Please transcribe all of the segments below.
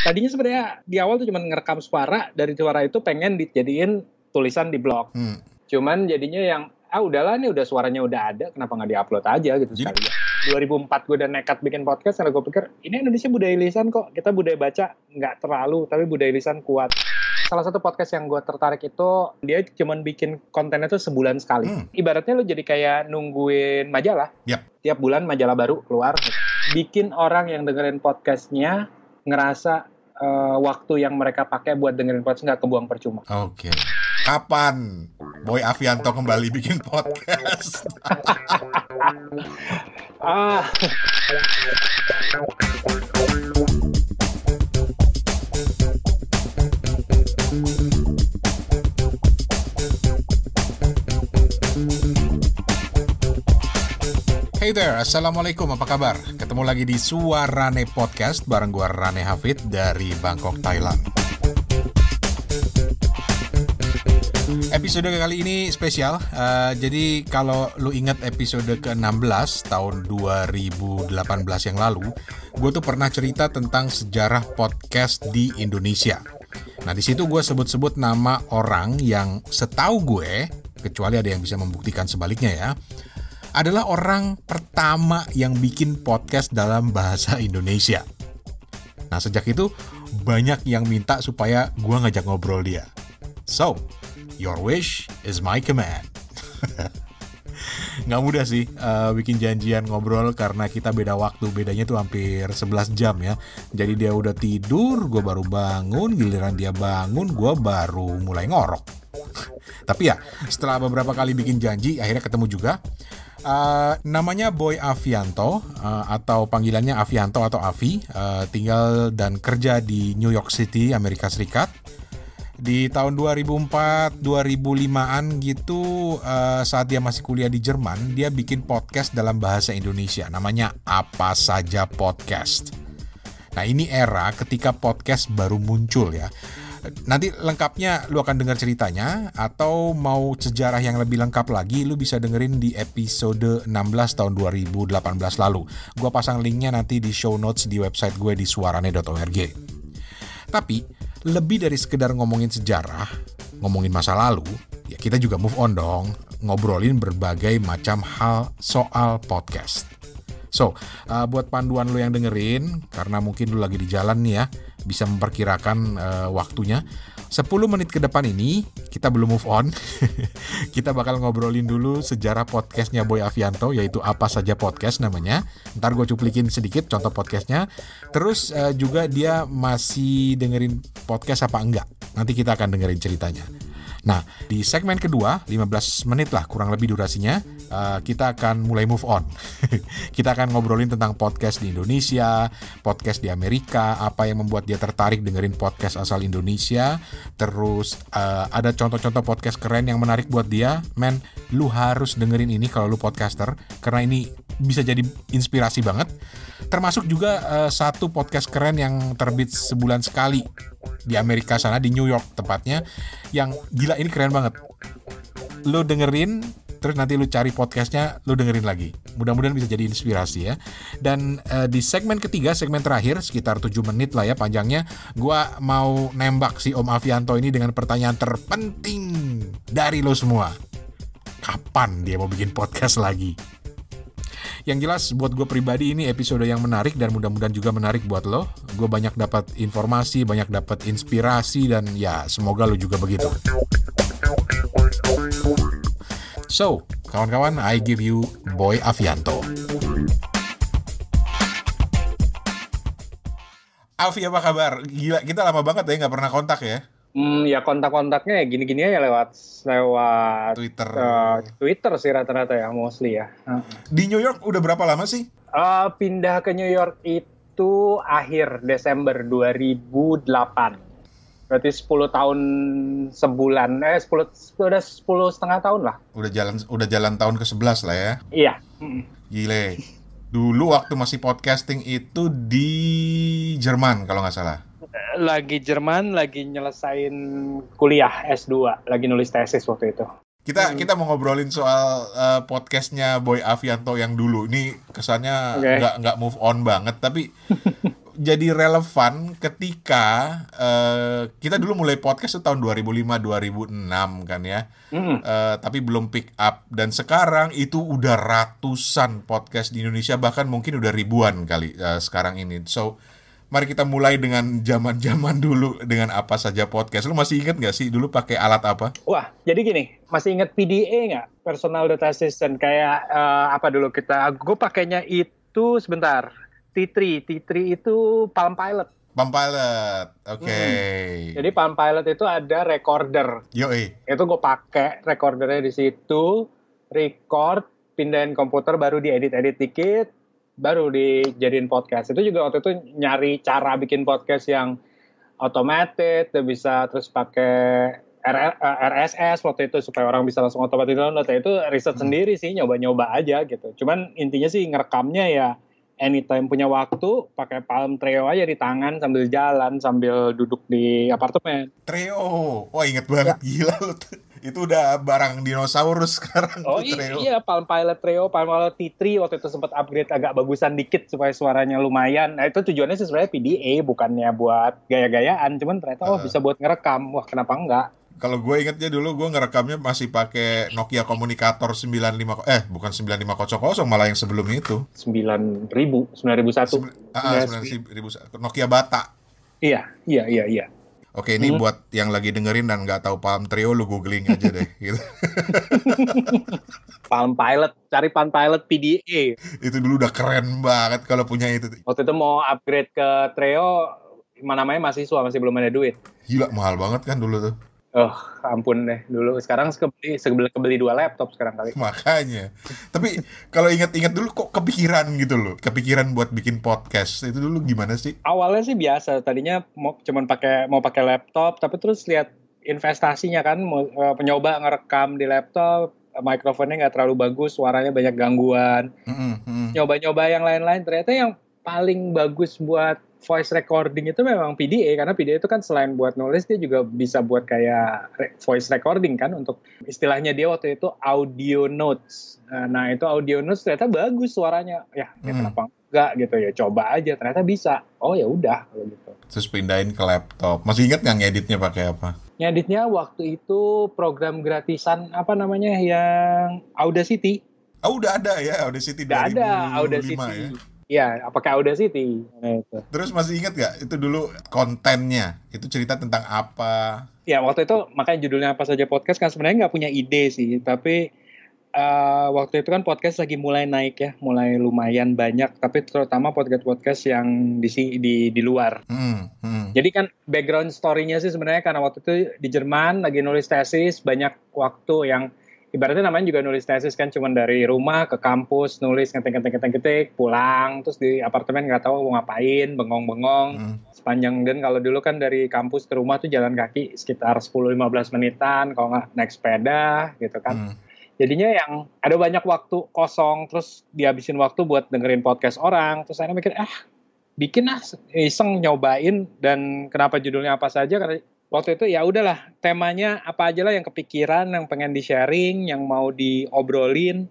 Tadinya sebenarnya di awal tuh cuma ngerekam suara, dari suara itu pengen dijadiin tulisan di blog. Hmm. Cuman jadinya yang ah udahlah nih udah suaranya udah ada, kenapa nggak diupload aja gitu Jadi- sekali. 2004 gue udah nekat bikin podcast karena gue pikir ini Indonesia budaya lisan kok kita budaya baca nggak terlalu tapi budaya lisan kuat salah satu podcast yang gue tertarik itu dia cuman bikin kontennya tuh sebulan sekali Hmm. ibaratnya lo jadi kayak nungguin majalah Yap. tiap bulan majalah baru keluar bikin orang yang dengerin podcastnya ngerasa eh, waktu yang mereka pakai buat dengerin podcast nggak kebuang percuma Oke. Kapan Boy Avianto kembali bikin podcast? ah Hey there, Assalamualaikum, apa kabar? Ketemu lagi di Suarane Podcast bareng gua Rane Hafid dari Bangkok, Thailand. Episode kali ini spesial, eh, jadi kalau lu ingat episode ke-16 tahun 2018 yang lalu, gue tuh pernah cerita tentang sejarah podcast di Indonesia. Nah di situ gue sebut-sebut nama orang yang setahu gue, kecuali ada yang bisa membuktikan sebaliknya ya, adalah orang pertama yang bikin podcast dalam bahasa Indonesia. Nah sejak itu banyak yang minta supaya gua ngajak ngobrol dia. So, your wish is my command. Nggak mudah sih eh, bikin janjian ngobrol karena kita beda waktu, bedanya tuh hampir 11 jam ya. Jadi dia udah tidur, gue baru bangun, giliran dia bangun, gue baru mulai ngorok. Tapi ya, setelah beberapa kali bikin janji, akhirnya ketemu juga. Uh, namanya Boy Avianto uh, atau panggilannya Avianto atau Avi, uh, tinggal dan kerja di New York City, Amerika Serikat. Di tahun 2004, 2005-an gitu uh, saat dia masih kuliah di Jerman, dia bikin podcast dalam bahasa Indonesia namanya Apa Saja Podcast. Nah, ini era ketika podcast baru muncul ya. Nanti lengkapnya lu akan dengar ceritanya atau mau sejarah yang lebih lengkap lagi lu bisa dengerin di episode 16 tahun 2018 lalu. Gua pasang linknya nanti di show notes di website gue di suarane.org. Tapi lebih dari sekedar ngomongin sejarah, ngomongin masa lalu, ya kita juga move on dong, ngobrolin berbagai macam hal soal podcast. So, uh, buat panduan lo yang dengerin, karena mungkin lo lagi di jalan nih ya, bisa memperkirakan uh, waktunya. 10 menit ke depan ini, kita belum move on. kita bakal ngobrolin dulu sejarah podcastnya Boy Avianto, yaitu apa saja podcast namanya. Ntar gue cuplikin sedikit contoh podcastnya. Terus uh, juga dia masih dengerin podcast apa enggak. Nanti kita akan dengerin ceritanya. Nah, di segmen kedua, 15 menit lah kurang lebih durasinya, uh, kita akan mulai move on. kita akan ngobrolin tentang podcast di Indonesia, podcast di Amerika, apa yang membuat dia tertarik dengerin podcast asal Indonesia, terus uh, ada contoh-contoh podcast keren yang menarik buat dia. Men, lu harus dengerin ini kalau lu podcaster, karena ini bisa jadi inspirasi banget. Termasuk juga uh, satu podcast keren yang terbit sebulan sekali di Amerika sana di New York tepatnya yang gila ini keren banget. Lo dengerin terus nanti lu cari podcastnya lu dengerin lagi. Mudah-mudahan bisa jadi inspirasi ya. Dan eh, di segmen ketiga segmen terakhir sekitar 7 menit lah ya panjangnya gua mau nembak si Om Avianto ini dengan pertanyaan terpenting dari lo semua. Kapan dia mau bikin podcast lagi yang jelas buat gue pribadi ini episode yang menarik dan mudah-mudahan juga menarik buat lo. Gue banyak dapat informasi, banyak dapat inspirasi dan ya semoga lo juga begitu. So, kawan-kawan, I give you Boy Avianto. Avi apa kabar? Gila, kita lama banget ya nggak pernah kontak ya. Hmm, ya kontak-kontaknya ya gini-gini aja lewat lewat Twitter. eh, Twitter sih rata-rata ya mostly ya. Heeh. Di New York udah berapa lama sih? Eh, pindah ke New York itu akhir Desember 2008. Berarti 10 tahun sebulan, eh 10, udah 10 setengah tahun lah. Udah jalan udah jalan tahun ke-11 lah ya. Iya. Mm. Gile. Dulu waktu masih podcasting itu di Jerman kalau nggak salah. Lagi Jerman, lagi nyelesain kuliah S2, lagi nulis tesis waktu itu. Kita kita mau ngobrolin soal eh, podcastnya Boy Avianto yang dulu. Ini kesannya nggak nggak move on banget, tapi jadi relevan ketika uh, kita dulu mulai podcast itu tahun 2005 2006 kan ya. Mm. Uh, tapi belum pick up dan sekarang itu udah ratusan podcast di Indonesia bahkan mungkin udah ribuan kali uh, sekarang ini. So mari kita mulai dengan zaman-zaman dulu dengan apa saja podcast. Lu masih inget nggak sih dulu pakai alat apa? Wah, jadi gini, masih inget PDA nggak? Personal Data Assistant kayak uh, apa dulu kita? Gue pakainya itu sebentar. T3, T3 itu Palm Pilot. Palm Pilot, oke. Okay. Hmm. Jadi Palm Pilot itu ada recorder. Yo Itu gue pakai recordernya di situ, record, pindahin komputer, baru diedit-edit dikit, baru dijadiin podcast. Itu juga waktu itu nyari cara bikin podcast yang automated, bisa terus pakai RSS waktu itu supaya orang bisa langsung otomatis download. Ya, itu riset hmm. sendiri sih, nyoba-nyoba aja gitu. Cuman intinya sih ngerekamnya ya anytime punya waktu pakai Palm Treo aja di tangan sambil jalan sambil duduk di apartemen. Treo, wah inget banget ya. gila lu. Itu udah barang dinosaurus sekarang. Oh iya, Treo. iya Palm Pilot Treo, Palm Pilot T3 waktu itu sempat upgrade agak bagusan dikit supaya suaranya lumayan. Nah itu tujuannya sih sebenarnya PDA bukannya buat gaya-gayaan, cuman ternyata uh. oh bisa buat ngerekam. Wah kenapa enggak? Kalau gue ingetnya dulu gue ngerekamnya masih pakai Nokia Komunikator 95 eh bukan 9500 malah yang sebelum itu. 9000, 9001. Ah, 9001. Nokia Bata. Iya, iya, iya, iya. Oke, ini hmm. buat yang lagi dengerin dan nggak tahu Palm Trio, lu googling aja deh. gitu. Palm Pilot, cari Palm Pilot PDA. Itu dulu udah keren banget kalau punya itu. Waktu itu mau upgrade ke Trio, mana namanya mahasiswa masih belum ada duit. Gila, mahal banget kan dulu tuh. Oh, ampun deh dulu. Sekarang kebeli kebeli, kebeli dua laptop sekarang kali. Makanya. Tapi kalau ingat-ingat dulu kok kepikiran gitu loh. Kepikiran buat bikin podcast. Itu dulu gimana sih? Awalnya sih biasa. Tadinya mau cuman pakai mau pakai laptop, tapi terus lihat investasinya kan mau penyoba ngerekam di laptop mikrofonnya nggak terlalu bagus, suaranya banyak gangguan. Nyoba-nyoba yang lain-lain ternyata yang paling bagus buat voice recording itu memang PDA karena PDA itu kan selain buat nulis dia juga bisa buat kayak voice recording kan untuk istilahnya dia waktu itu audio notes. Nah itu audio notes ternyata bagus suaranya. Ya, ya hmm. kenapa enggak gitu ya coba aja ternyata bisa. Oh ya udah kalau gitu. Terus pindahin ke laptop. Masih ingat nggak ngeditnya pakai apa? Ngeditnya waktu itu program gratisan apa namanya yang Audacity. Oh udah ada ya Audacity udah ada Audacity. Ya? Iya, apakah Audacity? Nah, itu. Terus masih ingat gak itu dulu kontennya? Itu cerita tentang apa? Ya waktu itu makanya judulnya apa saja podcast kan sebenarnya nggak punya ide sih, tapi uh, waktu itu kan podcast lagi mulai naik ya, mulai lumayan banyak, tapi terutama podcast-podcast yang di di di luar. Hmm, hmm. Jadi kan background story-nya sih sebenarnya karena waktu itu di Jerman lagi nulis tesis, banyak waktu yang ibaratnya namanya juga nulis tesis kan cuma dari rumah ke kampus nulis ngetik ngetik ngetik ngetik pulang terus di apartemen nggak tahu mau ngapain bengong bengong hmm. sepanjang dan kalau dulu kan dari kampus ke rumah tuh jalan kaki sekitar 10-15 menitan kalau nggak naik sepeda gitu kan hmm. jadinya yang ada banyak waktu kosong terus dihabisin waktu buat dengerin podcast orang terus saya mikir ah bikin ah iseng nyobain dan kenapa judulnya apa saja karena waktu itu ya udahlah temanya apa aja lah yang kepikiran yang pengen di sharing yang mau diobrolin.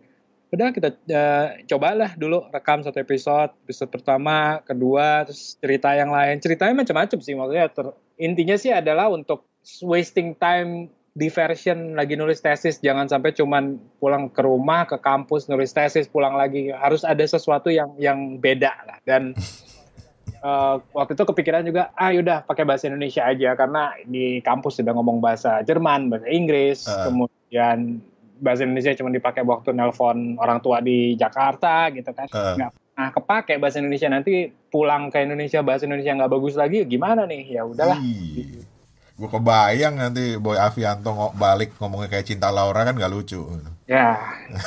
Udah kita uh, cobalah dulu rekam satu episode episode pertama kedua terus cerita yang lain. Ceritanya macam-macam sih maksudnya ter, intinya sih adalah untuk wasting time diversion lagi nulis tesis. Jangan sampai cuman pulang ke rumah ke kampus nulis tesis pulang lagi. Harus ada sesuatu yang yang beda lah. Dan uh, waktu itu kepikiran juga ah yaudah pakai bahasa Indonesia aja. Karena di kampus sudah ngomong bahasa Jerman bahasa Inggris uh. kemudian bahasa Indonesia cuma dipakai waktu nelpon orang tua di Jakarta gitu kan. Uh. nggak nah kepake bahasa Indonesia. Nanti pulang ke Indonesia bahasa Indonesia nggak bagus lagi gimana nih? Ya udahlah. Gue kebayang nanti Boy Avianto ng balik ngomongnya kayak cinta Laura kan gak lucu. Ya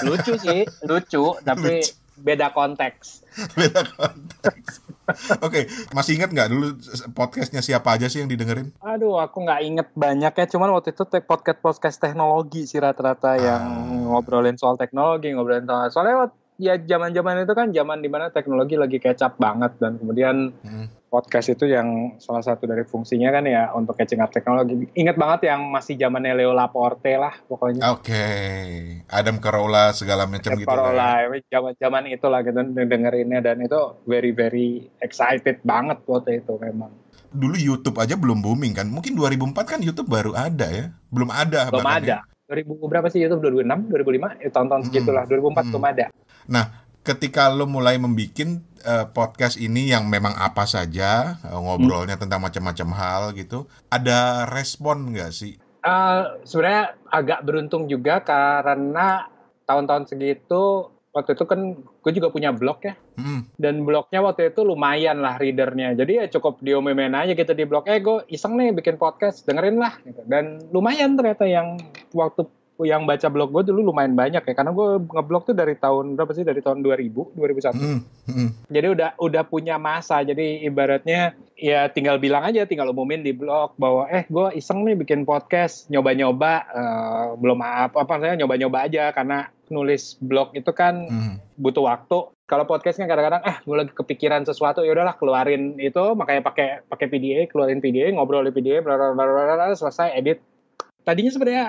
lucu sih lucu tapi lucu. beda konteks. Beda konteks Oke, okay. masih ingat nggak dulu podcastnya siapa aja sih yang didengerin? Aduh, aku nggak inget banyak ya. Cuman waktu itu podcast podcast teknologi sih rata-rata ah. yang ngobrolin soal teknologi, ngobrolin soal soalnya ya zaman-zaman itu kan zaman di mana teknologi lagi kecap banget dan kemudian hmm. Podcast itu yang salah satu dari fungsinya kan ya untuk catching up teknologi. Ingat banget yang masih zamannya Leo Laporte lah pokoknya. Oke, Adam Carolla segala macam gitu. Carolla, zaman zaman itulah gitu dengerinnya dan itu very very excited banget waktu itu memang. Dulu YouTube aja belum booming kan? Mungkin 2004 kan YouTube baru ada ya? Belum ada. Belum ada. Ya. 2000 berapa sih YouTube 2006, 2005, ya, tahun-tahun hmm. segitulah. 2004 hmm. belum ada. Nah, ketika lo mulai membuat uh, podcast ini yang memang apa saja uh, ngobrolnya hmm. tentang macam-macam hal gitu, ada respon nggak sih? Uh, sebenarnya agak beruntung juga karena tahun-tahun segitu waktu itu kan gue juga punya blog ya hmm. dan blognya waktu itu lumayan lah readernya jadi ya cukup diomemen aja gitu di blog eh gue iseng nih bikin podcast dengerin lah gitu. dan lumayan ternyata yang waktu yang baca blog gue dulu lumayan banyak ya karena gue ngeblog tuh dari tahun berapa sih dari tahun 2000 2001 hmm. Hmm. jadi udah udah punya masa jadi ibaratnya ya tinggal bilang aja tinggal umumin di blog bahwa eh gue iseng nih bikin podcast nyoba-nyoba uh, belum apa apa saya nyoba-nyoba aja karena nulis blog itu kan hmm. butuh waktu kalau podcast kan kadang-kadang ah gue lagi kepikiran sesuatu ya udahlah keluarin itu makanya pakai pakai PDA keluarin PDA ngobrol di PDA bla bla bla selesai edit tadinya sebenarnya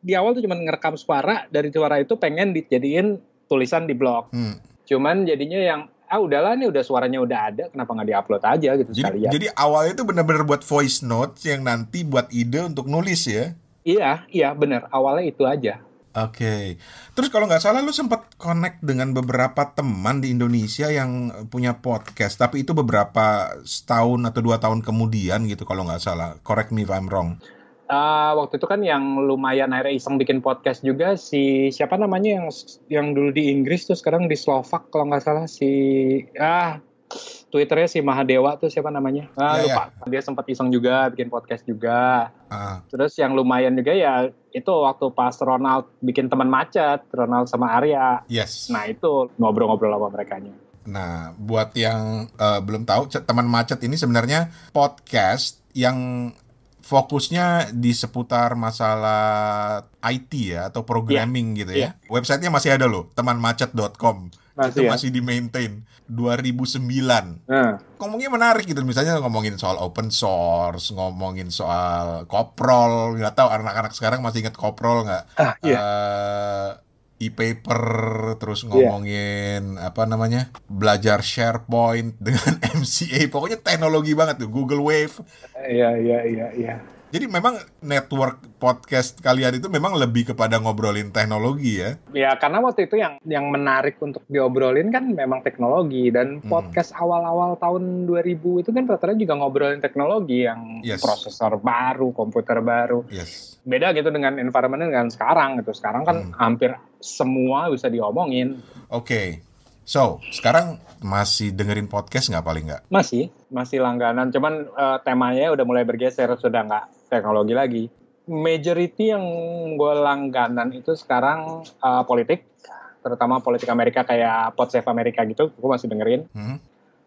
di awal tuh cuma ngerekam suara dari suara itu pengen dijadiin tulisan di blog. Hmm. Cuman jadinya yang ah udahlah nih udah suaranya udah ada kenapa nggak diupload aja gitu jadi, sekalian. Jadi awalnya itu benar-benar buat voice notes yang nanti buat ide untuk nulis ya. Iya, iya benar. Awalnya itu aja. Oke. Okay. Terus kalau nggak salah lu sempat connect dengan beberapa teman di Indonesia yang punya podcast, tapi itu beberapa setahun atau dua tahun kemudian gitu kalau nggak salah. Correct me if I'm wrong. Uh, waktu itu kan yang lumayan akhirnya iseng bikin podcast juga si siapa namanya yang yang dulu di Inggris tuh sekarang di Slovak kalau nggak salah si ah Twitternya si Mahadewa tuh siapa namanya? Ah, yeah, lupa. Yeah. Dia sempat iseng juga bikin podcast juga. Uh. Terus yang lumayan juga ya itu waktu pas Ronald bikin teman macet, Ronald sama Arya. Yes. Nah itu ngobrol-ngobrol sama mereka nya. Nah, buat yang uh, belum tahu, teman macet ini sebenarnya podcast yang fokusnya di seputar masalah IT ya atau programming yeah. gitu ya. Yeah. Websitenya masih ada loh, temanmacet.com. Masih itu ya? masih di maintain 2009. Nah. Ngomongnya menarik gitu, misalnya ngomongin soal open source, ngomongin soal koprol, nggak tahu anak-anak sekarang masih ingat koprol nggak? Ah, iya. Uh, e-paper terus iya. ngomongin yeah. apa namanya belajar SharePoint dengan MCA pokoknya teknologi banget tuh Google Wave iya iya iya iya jadi memang network podcast kalian itu memang lebih kepada ngobrolin teknologi ya? Ya karena waktu itu yang yang menarik untuk diobrolin kan memang teknologi dan hmm. podcast awal-awal tahun 2000 itu kan rata-rata juga ngobrolin teknologi yang yes. prosesor baru, komputer baru. Yes. Beda gitu dengan environment dengan sekarang gitu. Sekarang kan hmm. hampir semua bisa diomongin. Oke. Okay. So, sekarang masih dengerin podcast nggak paling nggak? Masih, masih langganan. Cuman uh, temanya udah mulai bergeser, sudah nggak teknologi lagi. Majority yang gue langganan itu sekarang uh, politik, terutama politik Amerika kayak Pod Save Amerika gitu, gue masih dengerin. Hmm.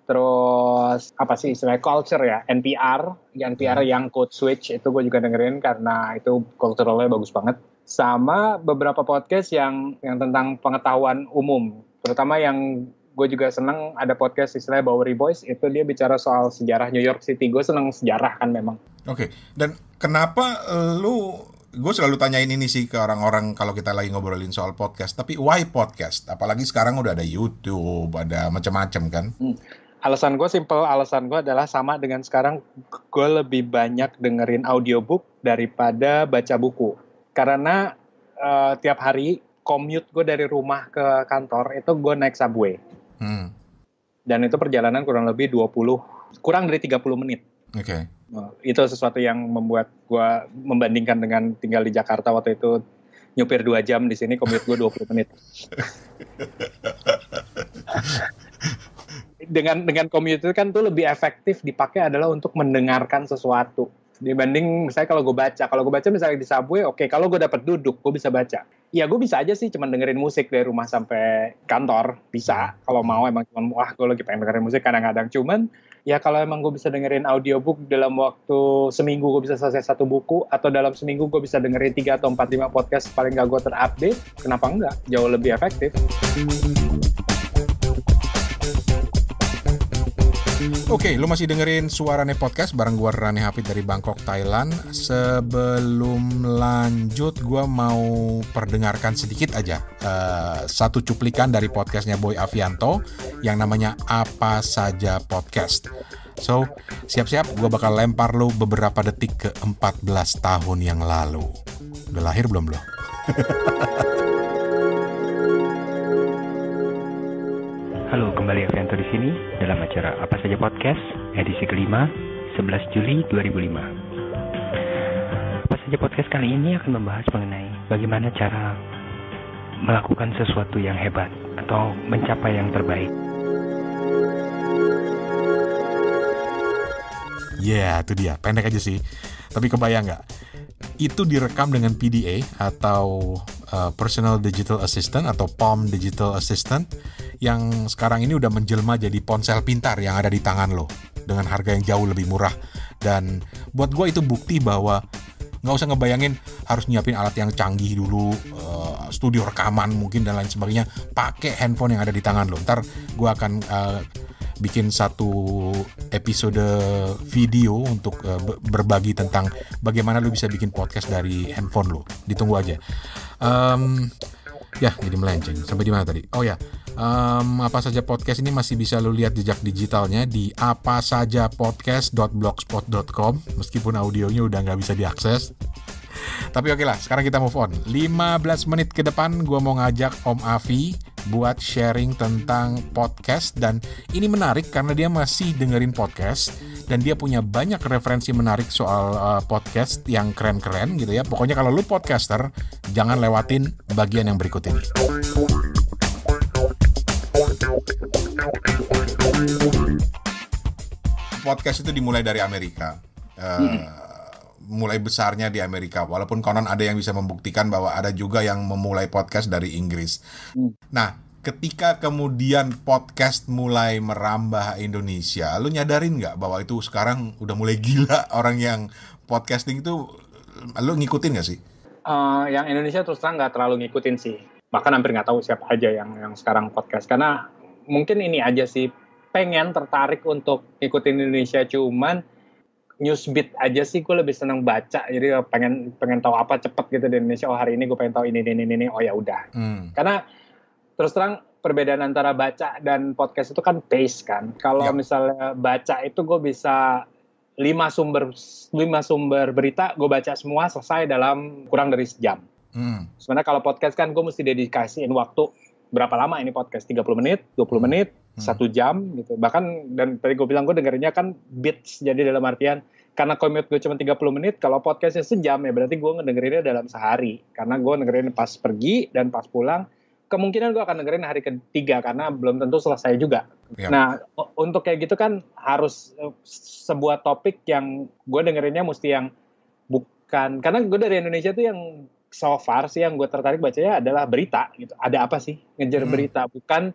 Terus apa sih istilahnya culture ya, NPR, NPR hmm. yang Code Switch itu gue juga dengerin karena itu culturalnya bagus banget. Sama beberapa podcast yang yang tentang pengetahuan umum, terutama yang gue juga seneng ada podcast istilahnya Bowery Boys. Itu dia bicara soal sejarah New York City. Gue seneng sejarah kan memang. Oke okay. dan kenapa lu gue selalu tanyain ini sih ke orang-orang kalau kita lagi ngobrolin soal podcast. Tapi why podcast? Apalagi sekarang udah ada YouTube ada macam-macam kan? Hmm. alasan gue simple. Alasan gue adalah sama dengan sekarang. Gue lebih banyak dengerin audiobook daripada baca buku. Karena uh, tiap hari commute gue dari rumah ke kantor itu gue naik subway Hmm. Dan itu perjalanan kurang lebih 20, kurang dari 30 menit. Oke. Okay. Nah, itu sesuatu yang membuat gue membandingkan dengan tinggal di Jakarta waktu itu nyupir dua jam di sini commute gue 20 menit. dengan dengan commute itu kan tuh lebih efektif dipakai adalah untuk mendengarkan sesuatu dibanding misalnya kalau gue baca kalau gue baca misalnya di subway oke okay. kalau gue dapat duduk gue bisa baca. Ya gue bisa aja sih cuma dengerin musik dari rumah sampai kantor bisa. Kalau mau emang cuma wah gue lagi pengen dengerin musik kadang-kadang. Cuman ya kalau emang gue bisa dengerin audiobook dalam waktu seminggu gue bisa selesai satu buku atau dalam seminggu gue bisa dengerin tiga atau empat lima podcast paling gak gue terupdate kenapa enggak jauh lebih efektif Oke, lu masih dengerin Suarane Podcast bareng gua Rani Hafid dari Bangkok, Thailand. Sebelum lanjut, gua mau perdengarkan sedikit aja uh, satu cuplikan dari podcastnya Boy Avianto yang namanya Apa Saja Podcast. So, siap-siap gua bakal lempar lu beberapa detik ke 14 tahun yang lalu. Udah lahir belum lo? kembali Avianto di sini dalam acara Apa Saja Podcast edisi kelima 11 Juli 2005. Apa Saja Podcast kali ini akan membahas mengenai bagaimana cara melakukan sesuatu yang hebat atau mencapai yang terbaik. Ya, yeah, itu dia. Pendek aja sih. Tapi kebayang nggak? Itu direkam dengan PDA atau uh, Personal Digital Assistant atau POM Digital Assistant yang sekarang ini udah menjelma jadi ponsel pintar yang ada di tangan lo dengan harga yang jauh lebih murah. Dan buat gue itu bukti bahwa nggak usah ngebayangin harus nyiapin alat yang canggih dulu uh, studio rekaman mungkin dan lain sebagainya pakai handphone yang ada di tangan lo. Ntar gue akan uh, bikin satu episode video untuk uh, berbagi tentang bagaimana lo bisa bikin podcast dari handphone lo ditunggu aja. Um, ya jadi melenceng. Sampai di mana tadi? Oh ya. Um, apa saja podcast ini masih bisa lo lihat jejak digitalnya di apa saja podcast.blogspot.com meskipun audionya udah nggak bisa diakses. Tapi oke okay lah, sekarang kita move on. 15 menit ke depan gue mau ngajak Om Avi buat sharing tentang podcast dan ini menarik karena dia masih dengerin podcast dan dia punya banyak referensi menarik soal uh, podcast yang keren-keren gitu ya. Pokoknya kalau lu podcaster, jangan lewatin bagian yang berikut ini. Podcast itu dimulai dari Amerika. Uh. Mulai besarnya di Amerika, walaupun konon ada yang bisa membuktikan bahwa ada juga yang memulai podcast dari Inggris. Hmm. Nah, ketika kemudian podcast mulai merambah Indonesia, lu nyadarin nggak bahwa itu sekarang udah mulai gila orang yang podcasting itu, lu ngikutin nggak sih? Uh, yang Indonesia terus terang nggak terlalu ngikutin sih, bahkan hampir nggak tahu siapa aja yang yang sekarang podcast karena mungkin ini aja sih pengen tertarik untuk ikutin Indonesia cuman newsbeat aja sih gue lebih seneng baca jadi pengen pengen tahu apa cepet gitu di Indonesia oh hari ini gue pengen tahu ini ini ini, ini. oh ya udah hmm. karena terus terang perbedaan antara baca dan podcast itu kan pace kan kalau yep. misalnya baca itu gue bisa lima sumber lima sumber berita gue baca semua selesai dalam kurang dari sejam hmm. sebenarnya kalau podcast kan gue mesti dedikasiin waktu berapa lama ini podcast 30 menit 20 menit hmm. satu jam gitu bahkan dan tadi gue bilang gue dengerinnya kan beats jadi dalam artian karena commute gue cuma 30 menit kalau podcastnya sejam ya berarti gue ngedengerinnya dalam sehari karena gue dengerin pas pergi dan pas pulang kemungkinan gue akan dengerin hari ketiga karena belum tentu selesai juga. Ya. Nah, untuk kayak gitu kan harus eh, sebuah topik yang gue dengerinnya mesti yang bukan karena gue dari Indonesia tuh yang so far sih yang gue tertarik bacanya adalah berita gitu. Ada apa sih ngejar hmm. berita bukan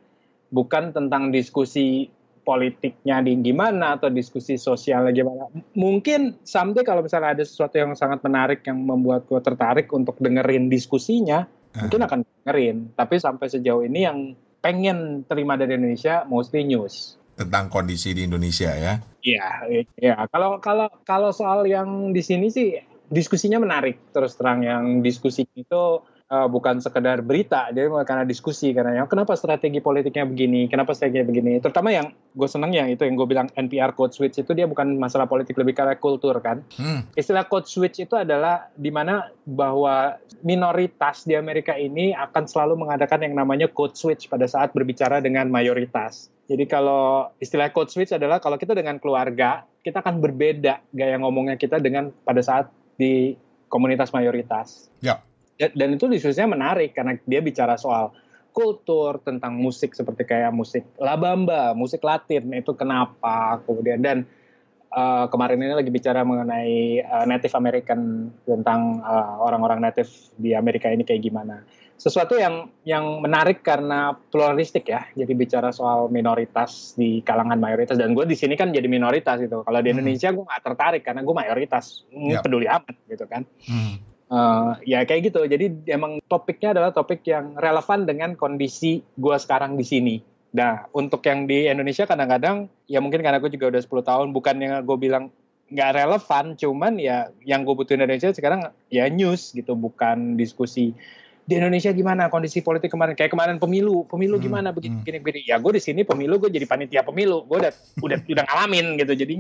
bukan tentang diskusi politiknya di gimana atau diskusi sosialnya gimana. Mungkin someday kalau misalnya ada sesuatu yang sangat menarik yang membuat gue tertarik untuk dengerin diskusinya, uh. mungkin akan dengerin. Tapi sampai sejauh ini yang pengen terima dari Indonesia mostly news tentang kondisi di Indonesia ya. Iya, iya. Kalau kalau kalau soal yang di sini sih diskusinya menarik. Terus terang yang diskusi itu uh, bukan sekedar berita jadi karena diskusi karena yang kenapa strategi politiknya begini? Kenapa strateginya begini? Terutama yang gue seneng yang itu yang gue bilang NPR code switch itu dia bukan masalah politik lebih karena kultur kan? Hmm. istilah code switch itu adalah di mana bahwa minoritas di Amerika ini akan selalu mengadakan yang namanya code switch pada saat berbicara dengan mayoritas. Jadi kalau istilah code switch adalah kalau kita dengan keluarga kita akan berbeda gaya ngomongnya kita dengan pada saat di komunitas mayoritas. Ya. Dan itu diskusinya menarik karena dia bicara soal kultur tentang musik seperti kayak musik labamba, musik Latin itu kenapa kemudian dan uh, kemarin ini lagi bicara mengenai uh, Native American tentang uh, orang-orang native di Amerika ini kayak gimana sesuatu yang yang menarik karena pluralistik ya. Jadi bicara soal minoritas di kalangan mayoritas dan gue di sini kan jadi minoritas gitu. Kalau di hmm. Indonesia gue gak tertarik karena gue mayoritas, yep. peduli amat gitu kan. Hmm. Uh, ya kayak gitu. Jadi emang topiknya adalah topik yang relevan dengan kondisi gue sekarang di sini Nah, untuk yang di Indonesia kadang-kadang, ya mungkin karena gue juga udah 10 tahun, bukan yang gue bilang nggak relevan, cuman ya yang gue butuhin Indonesia sekarang ya news gitu, bukan diskusi di Indonesia gimana kondisi politik kemarin kayak kemarin pemilu pemilu Hmm, gimana begini hmm. begini begini ya gue di sini pemilu gue jadi panitia pemilu gue udah udah udah ngalamin gitu jadi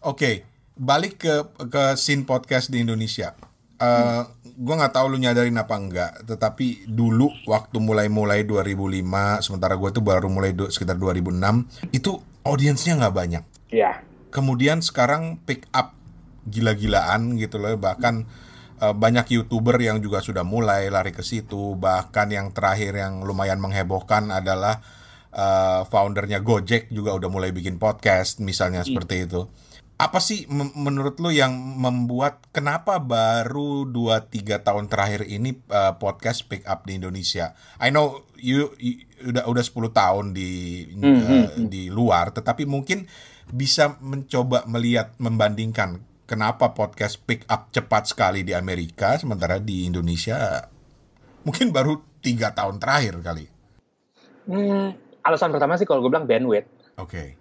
Oke, balik ke ke scene podcast di Indonesia. Eh, Gue nggak tahu lu nyadarin apa enggak, tetapi dulu waktu mulai-mulai 2005, sementara gue tuh baru mulai du- sekitar 2006, itu audiensnya nggak banyak. ya Kemudian sekarang pick up gila-gilaan gitu loh, bahkan eh, banyak youtuber yang juga sudah mulai lari ke situ. Bahkan yang terakhir yang lumayan menghebohkan adalah eh, foundernya Gojek juga udah mulai bikin podcast, misalnya seperti itu. Apa sih men- menurut lu yang membuat kenapa baru 2-3 tahun terakhir ini eh, podcast pick up di Indonesia? I know you, you- udah udah 10 tahun di eh, hmm, hmm. di luar, tetapi mungkin bisa mencoba melihat membandingkan kenapa podcast pick up cepat sekali di Amerika sementara di Indonesia mungkin baru tiga tahun terakhir kali. Hmm, alasan pertama sih kalau gue bilang bandwidth Oke.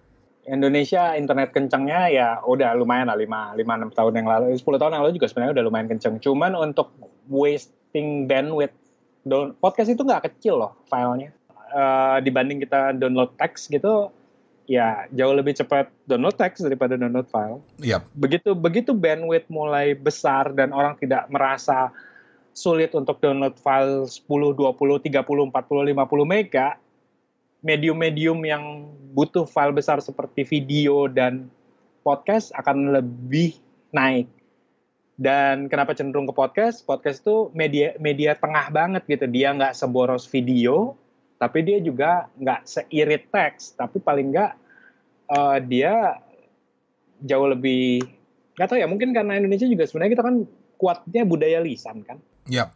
Indonesia internet kencengnya ya udah lumayan lah 5 5 6 tahun yang lalu 10 tahun yang lalu juga sebenarnya udah lumayan kenceng. Cuman untuk wasting bandwidth don- podcast itu nggak kecil loh filenya. Eh, dibanding kita download teks gitu ya jauh lebih cepat download teks daripada download file. Yap. begitu begitu bandwidth mulai besar dan orang tidak merasa sulit untuk download file 10, 20, 30, 40, 50 mega, medium-medium yang butuh file besar seperti video dan podcast akan lebih naik. Dan kenapa cenderung ke podcast? Podcast itu media media tengah banget gitu. Dia nggak seboros video, tapi dia juga nggak seirit teks. Tapi paling nggak eh, dia jauh lebih nggak tahu ya mungkin karena Indonesia juga sebenarnya kita kan kuatnya budaya lisan kan Yap.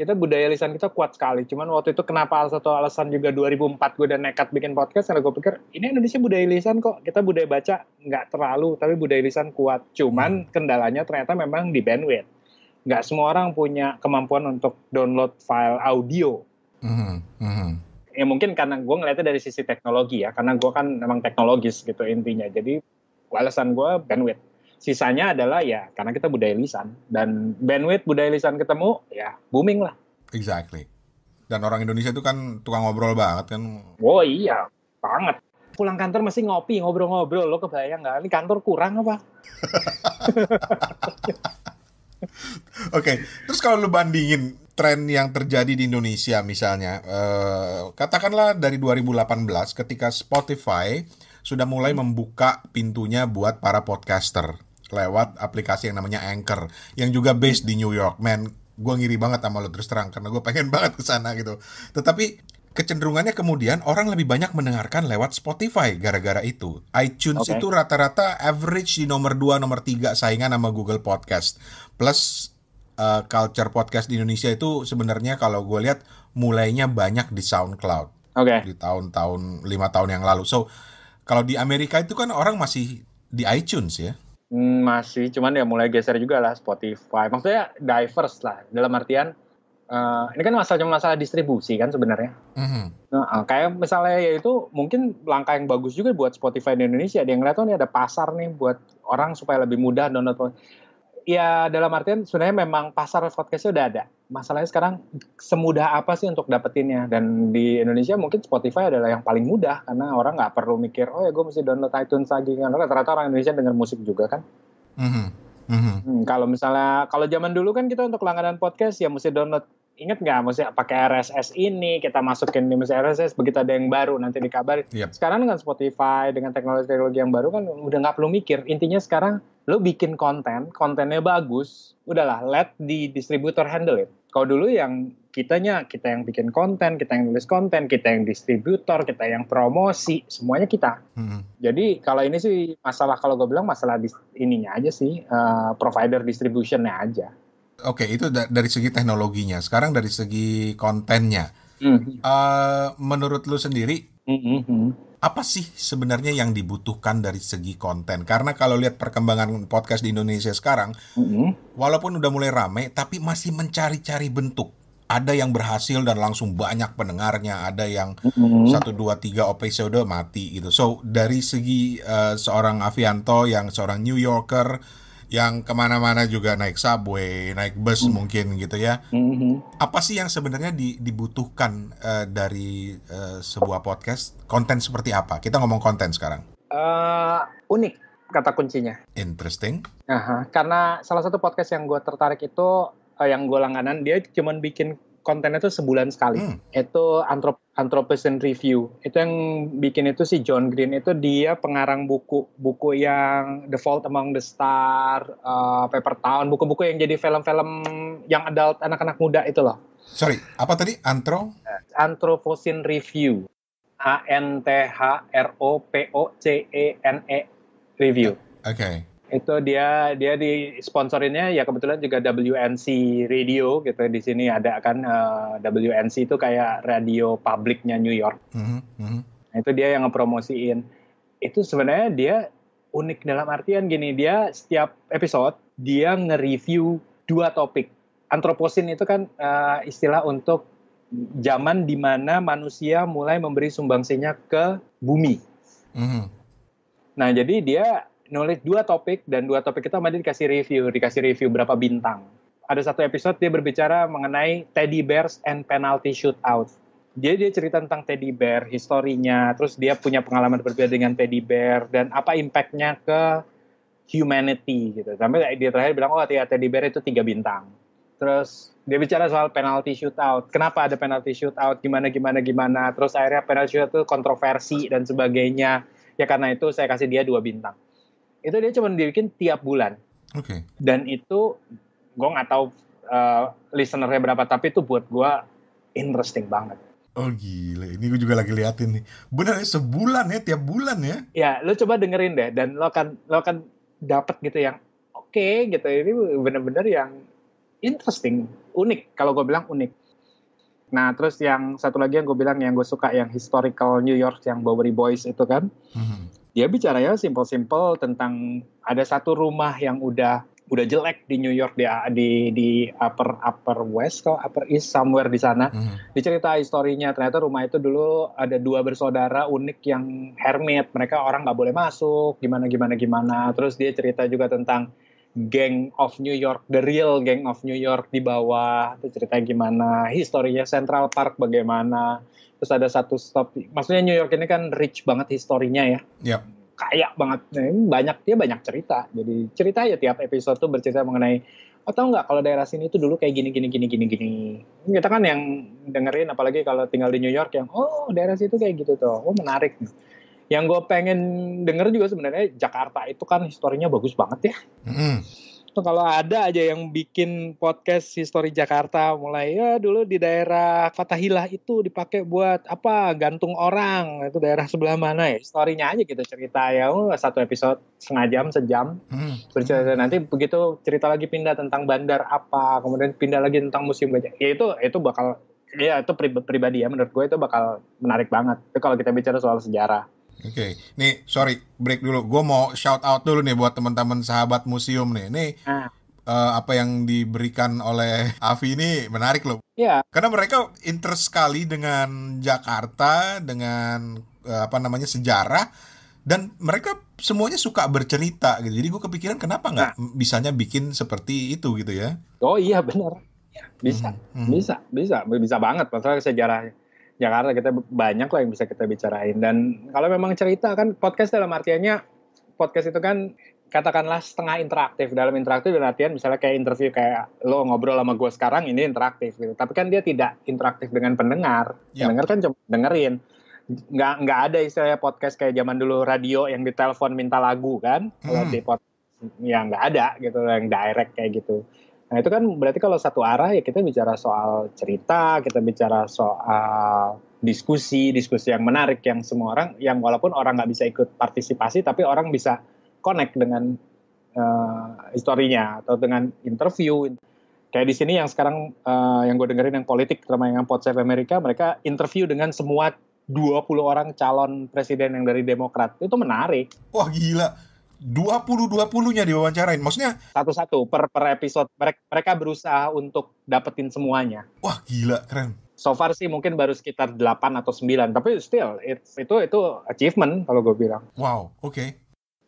Kita budaya lisan kita kuat sekali. Cuman waktu itu kenapa satu alasan juga 2004 gue udah nekat bikin podcast karena gue pikir ini Indonesia budaya lisan kok. Kita budaya baca nggak terlalu tapi budaya lisan kuat. Cuman kendalanya ternyata memang di bandwidth. Nggak semua orang punya kemampuan untuk download file audio. Mhm, mhm. ya mungkin karena gue ngeliatnya dari sisi teknologi ya karena gue kan memang teknologis gitu intinya. Jadi alasan gue bandwidth sisanya adalah ya karena kita budaya lisan. Dan bandwidth budaya lisan ketemu ya booming lah. Exactly. Dan orang Indonesia itu kan tukang ngobrol banget kan. oh iya banget. Pulang kantor masih ngopi ngobrol-ngobrol. Lo kebayang nggak? Ini kantor kurang apa? Oke, terus kalau lu bandingin tren yang terjadi di Indonesia misalnya, eh, katakanlah dari 2018 ketika Spotify sudah mulai membuka pintunya buat para podcaster lewat aplikasi yang namanya Anchor yang juga based di New York. Man, gue ngiri banget sama lo terus terang karena gue pengen banget ke sana gitu. Tetapi kecenderungannya kemudian orang lebih banyak mendengarkan lewat Spotify gara-gara itu. iTunes Oke. itu rata-rata average di nomor 2, nomor 3 saingan sama Google Podcast. Plus uh, culture podcast di Indonesia itu sebenarnya kalau gue lihat mulainya banyak di SoundCloud oke di tahun-tahun lima tahun yang lalu. So kalau di Amerika itu kan orang masih di iTunes ya. Hmm, masih cuman ya mulai geser juga lah Spotify maksudnya diverse lah dalam artian eh, ini kan masalah cuma masalah distribusi kan sebenarnya Mhm. Nah, eh, kayak misalnya ya itu mungkin langkah yang bagus juga buat Spotify di Indonesia. Dia ngeliat tuh nih ada pasar nih buat orang supaya lebih mudah download. Ya dalam artian sebenarnya memang pasar podcastnya udah ada. Masalahnya sekarang semudah apa sih untuk dapetinnya? Dan di Indonesia mungkin Spotify adalah yang paling mudah karena orang nggak perlu mikir oh ya gue mesti download iTunes lagi kan. Rata-rata orang Indonesia denger musik juga kan. Mhm. Mhm. Hmm, kalau misalnya kalau zaman dulu kan kita untuk langganan podcast ya mesti download inget nggak mesti pakai RSS ini kita masukin di mesti RSS begitu ada yang baru nanti dikabarin. Yep. Sekarang dengan Spotify dengan teknologi-teknologi yang baru kan udah nggak perlu mikir. Intinya sekarang lo bikin konten, kontennya bagus, udahlah let di distributor handle it. Kalau dulu yang kitanya kita yang bikin konten, kita yang nulis konten, kita yang distributor, kita yang promosi, semuanya kita. Mhm. Jadi kalau ini sih masalah kalau gue bilang masalah dis- ininya aja sih eh, provider distributionnya aja. Oke, itu da- dari segi teknologinya. Sekarang dari segi kontennya. Mhm. Eh, menurut lu sendiri Mhm. apa sih sebenarnya yang dibutuhkan dari segi konten? Karena kalau lihat perkembangan podcast di Indonesia sekarang, Mhm. walaupun udah mulai rame, tapi masih mencari-cari bentuk. ada yang berhasil dan langsung banyak pendengarnya, ada yang Mm-mm. satu dua tiga episode mati gitu. So dari segi eh, seorang Avianto yang seorang New Yorker yang ke mana-mana juga naik subway, naik bus mungkin gitu ya. Mhm. Apa sih yang sebenarnya di- dibutuhkan eh, dari eh, sebuah podcast? Konten seperti apa? Kita ngomong konten sekarang. Eh, unik kata kuncinya. Interesting. Aha, karena salah satu podcast yang gue tertarik itu eh, yang gue langganan dia cuman bikin kontennya itu sebulan sekali. Hmm. Itu Anthrop Anthropocene Review. Itu yang bikin itu si John Green itu dia pengarang buku buku yang The Fault Among the Star, eh, Paper Town, buku-buku yang jadi film-film yang adult anak-anak muda itu loh. Sorry, apa tadi? Antro? Anthropocene Review. A N T H R O P O C E N E Review. Oke. Itu dia dia di sponsorinnya ya kebetulan juga WNC Radio gitu. Di sini ada kan eh, WNC itu kayak radio publiknya New York. Mhm, mhm. nah, itu dia yang ngepromosiin. Itu sebenarnya dia unik dalam artian gini dia setiap episode dia nge-review dua topik. Antroposin itu kan eh, istilah untuk zaman di mana manusia mulai memberi sumbangsinya ke bumi. Mhm. Nah, jadi dia nulis dua topik dan dua topik itu sama dikasih review, dikasih review berapa bintang. Ada satu episode dia berbicara mengenai teddy bears and penalty shootout. Dia dia cerita tentang teddy bear, historinya, terus dia punya pengalaman berbeda dengan teddy bear dan apa impactnya ke humanity gitu. Sampai dia terakhir bilang, oh ya teddy bear itu tiga bintang. Terus dia bicara soal penalty shootout. Kenapa ada penalty shootout? Gimana gimana gimana? Terus akhirnya penalty shootout itu kontroversi dan sebagainya. Ya karena itu saya kasih dia dua bintang. Itu dia cuma dibikin tiap bulan. Oke. Dan itu gue nggak tahu uh, listenernya berapa, tapi itu buat gue interesting banget. Oh gila, ini gue juga lagi liatin nih. Bener ya sebulan ya, tiap bulan ya. Ya, lo coba dengerin deh, dan lo akan lo akan dapat gitu yang oke gitu. Ini bener-bener yang interesting, unik. Kalau gue bilang unik. Nah, terus yang satu lagi yang gue bilang yang gue suka yang historical New York yang Bowery Boys itu kan, Mhm. Dia bicaranya simple-simple tentang ada satu rumah yang udah udah jelek di New York di di di upper upper west atau upper east somewhere di sana. Mhm. Dicerita historinya ternyata rumah itu dulu ada dua bersaudara unik yang hermit. Mereka orang nggak boleh masuk, gimana gimana gimana. Terus dia cerita juga tentang Gang of New York, the real Gang of New York di bawah. Itu ceritanya gimana, historinya Central Park bagaimana. Terus ada satu stop, maksudnya New York ini kan rich banget historinya ya Yap. kaya banget. Nah, banyak dia banyak cerita. Jadi cerita ya tiap episode tuh bercerita mengenai oh tahu nggak kalau daerah sini itu dulu kayak gini gini gini gini gini. Kita kan yang dengerin apalagi kalau tinggal di New York yang oh daerah situ kayak gitu tuh. Oh menarik. Yang gue pengen denger juga sebenarnya Jakarta itu kan historinya bagus banget ya. Mhm. Tuh kalau ada aja yang bikin podcast histori Jakarta mulai ya dulu di daerah Fatahillah itu dipakai buat apa gantung orang. Itu daerah sebelah mana ya? Historinya aja gitu cerita ya. Oh, satu episode setengah jam sejam. Mhm. bercerita nanti begitu cerita lagi pindah tentang bandar apa kemudian pindah lagi tentang museum gajah ya itu itu bakal ya itu pri- pribadi ya menurut gue itu bakal menarik banget. Itu kalau kita bicara soal sejarah Oke, nih sorry break dulu. Gue mau shout out dulu nih buat teman-teman sahabat museum nih. Nih Ah. eh, apa yang diberikan oleh Avi ini menarik loh. ya Karena mereka interest sekali dengan Jakarta, dengan eh, apa namanya sejarah, dan mereka semuanya suka bercerita gitu. Jadi gue kepikiran kenapa nggak bisanya bikin seperti itu gitu ya? oh iya benar bisa Mhm, mhm. Bisa, bisa, bisa banget. Masalah sejarah Jakarta kita banyak lah yang bisa kita bicarain. Dan kalau memang cerita kan podcast dalam artiannya podcast itu kan katakanlah setengah interaktif. Dalam interaktif dalam artian misalnya kayak interview kayak lo ngobrol sama gue sekarang ini interaktif gitu. Tapi kan dia tidak interaktif dengan pendengar. Ya. Pendengar kan cuma dengerin. Nggak nggak ada istilahnya podcast kayak zaman dulu radio yang ditelepon minta lagu kan. Kalau Hmm. di podcast ya nggak ada gitu yang direct kayak gitu. Nah itu kan berarti kalau satu arah ya kita bicara soal cerita, kita bicara soal diskusi, diskusi yang menarik yang semua orang, yang walaupun orang nggak bisa ikut partisipasi, tapi orang bisa connect dengan eh, historinya atau dengan interview. Kayak di sini yang sekarang eh, yang gue dengerin yang politik, terutama yang Pod Save America, mereka interview dengan semua 20 orang calon presiden yang dari Demokrat. Itu menarik. Wah gila. 20-20-nya diwawancarain. Maksudnya, Satu-satu per per episode mereka, mereka berusaha untuk dapetin semuanya. wah gila, keren. So far sih mungkin baru sekitar 8 atau 9, tapi still it's, itu itu achievement kalau gue bilang. Wow, oke.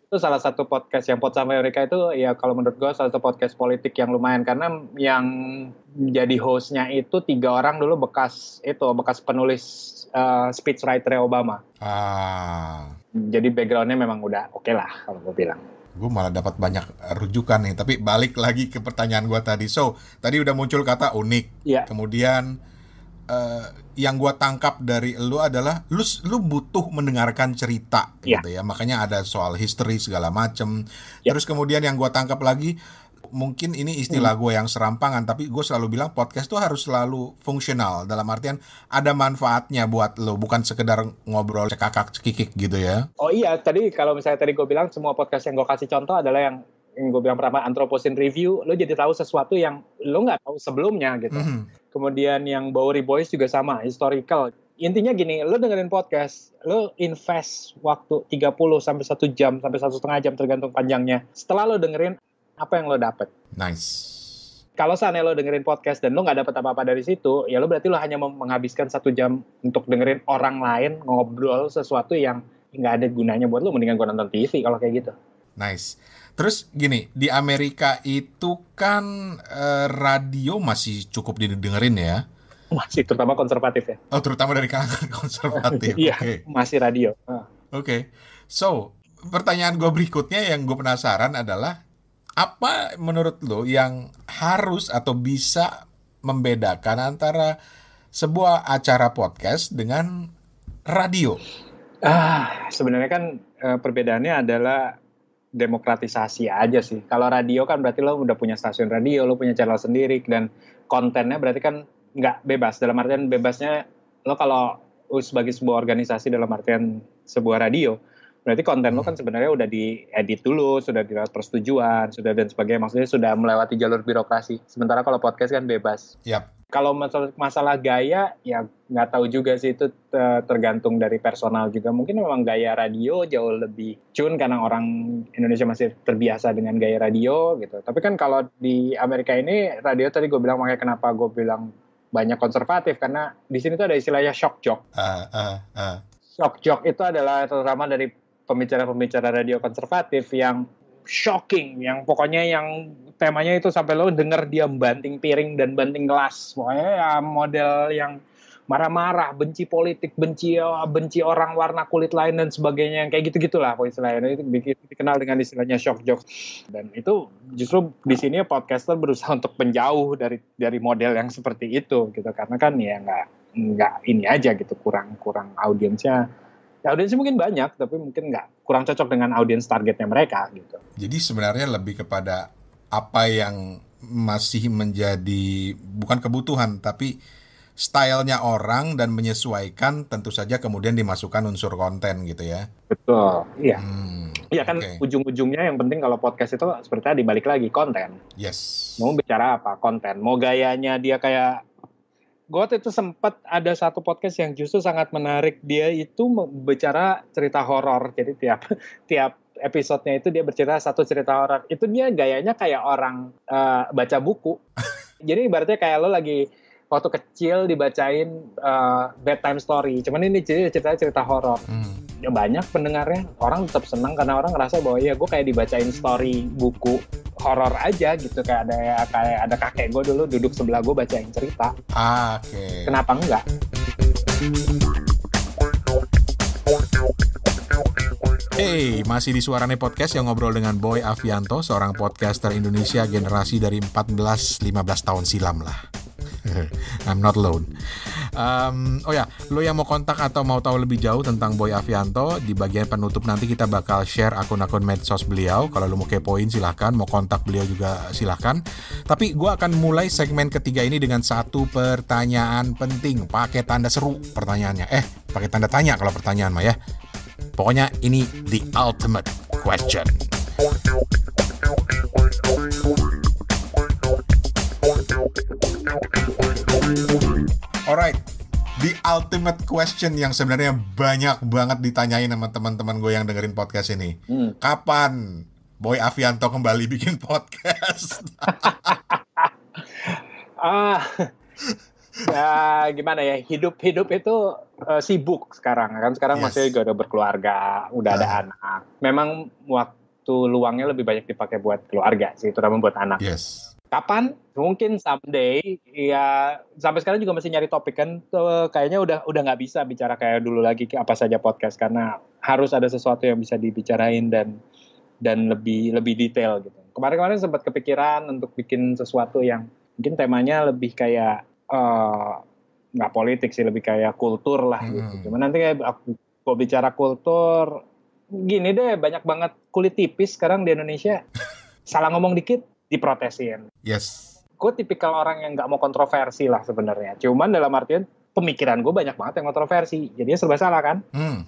Itu salah satu podcast yang Pod sama Amerika itu ya kalau menurut gue salah satu podcast politik yang lumayan karena yang jadi hostnya itu tiga orang dulu bekas itu bekas penulis uh, speechwriter Obama. Ah, Jadi backgroundnya memang udah oke lah kalau gue bilang. gue malah dapat banyak rujukan nih. Tapi balik lagi ke pertanyaan gue tadi. So, tadi udah muncul kata unik. Iya. Kemudian eh, yang gua tangkap dari lu adalah lu lu butuh mendengarkan cerita Iya. gitu ya. Makanya ada soal history segala macem. Iya. Terus kemudian yang gua tangkap lagi mungkin ini Hmm. istilah gue yang serampangan tapi gue selalu bilang podcast tuh harus selalu fungsional dalam artian ada manfaatnya buat lo bukan sekedar ngobrol cekakak cekikik gitu ya Oh iya, tadi kalau misalnya tadi gue bilang semua podcast yang gue kasih contoh adalah yang yang gue bilang pertama anthropocene review, lo jadi tahu sesuatu yang lo nggak tahu sebelumnya gitu. Mhm. Kemudian yang Bowery Boys juga sama, historical. Intinya gini, lo dengerin podcast, lo invest waktu 30 sampai 1 jam sampai satu setengah jam tergantung panjangnya. Setelah lo dengerin, apa yang lo dapet? nice Kalau seandainya lo dengerin podcast dan lo nggak dapet apa-apa dari situ, ya lo berarti lo hanya menghabiskan satu jam untuk dengerin orang lain ngobrol sesuatu yang nggak ada gunanya buat lo. Mendingan gue nonton TV kalau kayak gitu. Nice. Terus gini, di Amerika itu kan eh, radio masih cukup didengerin ya. Masih terutama konservatif ya. Oh, terutama dari kalangan konservatif. Iya, Oke. masih radio. Ah. Oke. So, pertanyaan gue berikutnya yang gue penasaran adalah apa menurut lo yang harus atau bisa membedakan antara sebuah acara podcast dengan radio? Ah, sebenarnya kan eh, perbedaannya adalah demokratisasi aja sih. Kalau radio kan berarti lo udah punya stasiun radio, lo punya channel sendiri dan kontennya berarti kan nggak bebas. Dalam artian bebasnya lo kalau sebagai sebuah organisasi dalam artian sebuah radio, berarti konten lo kan sebenarnya udah diedit dulu, sudah dilakukan persetujuan, sudah dan sebagainya. Maksudnya sudah melewati jalur birokrasi. Sementara kalau podcast kan bebas. Yap. Kalau masalah, masalah gaya, ya nggak tahu juga sih itu tergantung dari personal juga. Mungkin memang gaya radio jauh lebih cun karena orang Indonesia masih terbiasa dengan gaya radio gitu. Tapi kan kalau di Amerika ini radio tadi gue bilang makanya kenapa gue bilang banyak konservatif karena di sini tuh ada istilahnya shock jock. Ah, ah, ah. Shock jock itu adalah terutama dari pembicara-pembicara radio konservatif yang shocking, yang pokoknya yang temanya itu sampai lo denger dia banting piring dan banting gelas, pokoknya ya model yang marah-marah, benci politik, benci benci orang warna kulit lain dan sebagainya, yang kayak gitu gitulah pokoknya istilahnya. Itu dikenal dengan istilahnya shock jock dan itu justru di sini podcaster berusaha untuk menjauh dari dari model yang seperti itu gitu. Karena kan ya nggak nggak ini aja gitu kurang kurang audiensnya ya audiensnya mungkin banyak tapi mungkin nggak kurang cocok dengan audiens targetnya mereka gitu Jadi sebenarnya lebih kepada apa yang masih menjadi bukan kebutuhan tapi stylenya orang dan menyesuaikan tentu saja kemudian dimasukkan unsur konten gitu ya. betul iya Hmm, iya kan oke. ujung-ujungnya yang penting kalau podcast itu seperti tadi balik lagi konten Yes. mau bicara apa konten mau gayanya dia kayak gue waktu itu sempat ada satu podcast yang justru sangat menarik. Dia itu bicara cerita horor. Jadi tiap tiap episodenya itu dia bercerita satu cerita horor. Itu dia gayanya kayak orang eh, baca buku. Jadi ibaratnya kayak lo lagi waktu kecil dibacain eh, bedtime story. Cuman ini cerita cerita horor. Hmm. Ya banyak pendengarnya orang tetap senang karena orang ngerasa bahwa ya gue kayak dibacain story buku horor aja gitu kayak ada ya, kayak ada kakek gue dulu duduk sebelah gue bacain cerita Ah, Oke. kenapa enggak Hey, masih di Suarane Podcast yang ngobrol dengan Boy Avianto, seorang podcaster Indonesia generasi dari 14-15 tahun silam lah. I'm not alone. Um, oh ya, lo yang mau kontak atau mau tahu lebih jauh tentang Boy Avianto, di bagian penutup nanti kita bakal share akun-akun medsos beliau. Kalau lo mau kepoin silahkan, mau kontak beliau juga silahkan. Tapi gue akan mulai segmen ketiga ini dengan satu pertanyaan penting. Pakai tanda seru pertanyaannya. Eh, pakai tanda tanya kalau pertanyaan mah ya. Pokoknya ini the ultimate question. Alright, the ultimate question yang sebenarnya banyak banget ditanyain sama teman-teman gue yang dengerin podcast ini. Hmm. Kapan Boy Avianto kembali bikin podcast? Ah, ya gimana ya hidup hidup itu eh, sibuk sekarang kan sekarang Yes. masih juga udah berkeluarga, udah ada Ah. anak. Memang waktu luangnya lebih banyak dipakai buat keluarga sih, terutama buat anak. yes. Kapan? Mungkin someday. Ya sampai sekarang juga masih nyari topik kan. Tuh, kayaknya udah udah nggak bisa bicara kayak dulu lagi apa saja podcast karena harus ada sesuatu yang bisa dibicarain dan dan lebih lebih detail gitu. Kemarin-kemarin sempat kepikiran untuk bikin sesuatu yang mungkin temanya lebih kayak eh, nggak politik sih, lebih kayak kultur lah gitu. Hmm. Cuman nanti kayak aku kalau bicara kultur gini deh banyak banget kulit tipis sekarang di Indonesia. Salah ngomong dikit diprotesin. Yes. Gue tipikal orang yang nggak mau kontroversi lah sebenarnya. Cuman dalam artian pemikiran gue banyak banget yang kontroversi. Jadinya serba salah kan? Hmm.